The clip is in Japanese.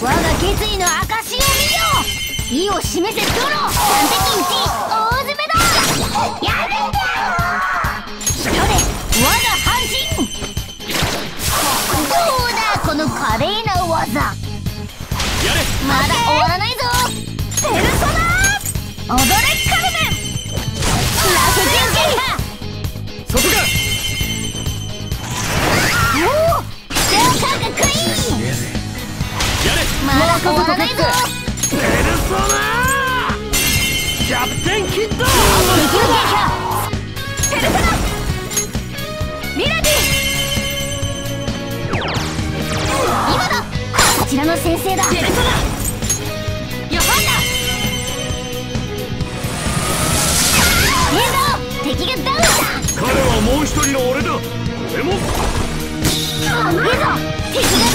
決意の証を見よ意を示せドロー三敵一大攻めだやるんだ一人我が半身どうだこの華麗な技やれ。まだ終わらないぞペルソナ踊れカルメンラフキュンそこかまだ終わらないぞペルソナキャプテンキッドペルソナミラディ。今だこちらの先生だ。ペルソナヨハンナいいぞ敵がダウンだ。彼はもう一人の俺だ。でもいいぞ敵が